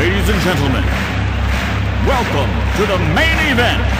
Ladies and gentlemen, welcome to the main event.